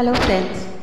Hello friends.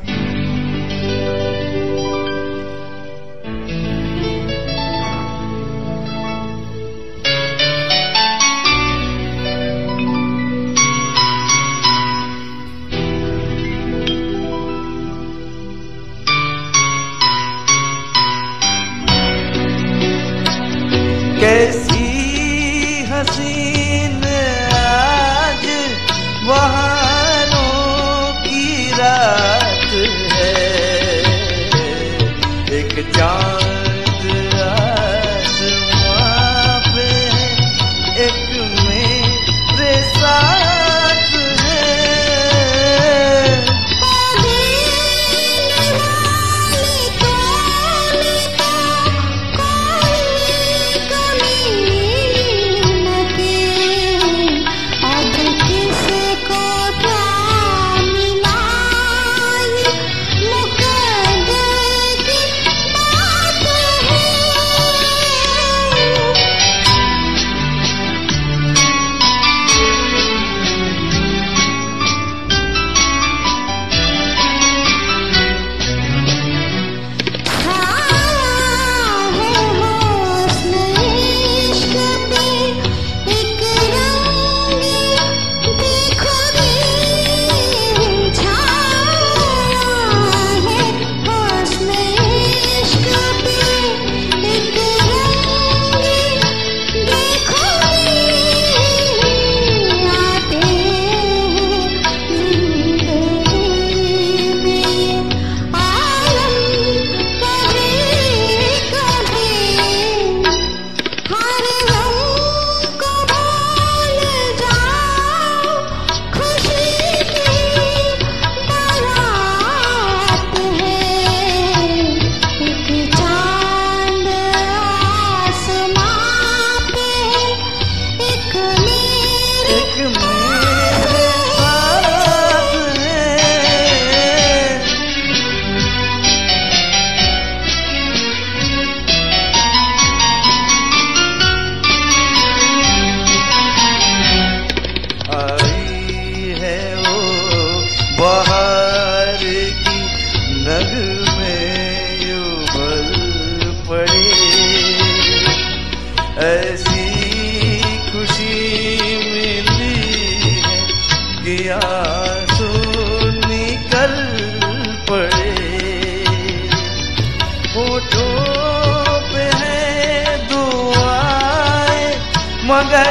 मगर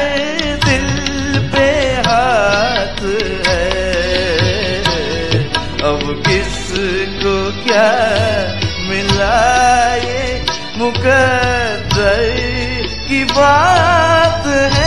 दिल पे हाथ है। अब किसको क्या मिला ये मुकद्दर की बात है?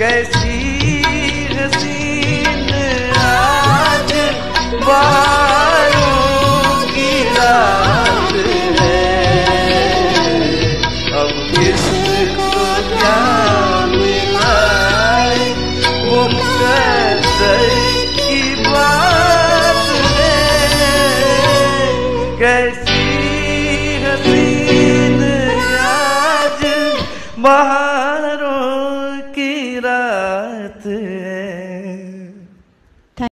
कैसी हसीन आज की रात है। अब किसको क्या वो की बात है? कैसी हसीन आज बाहर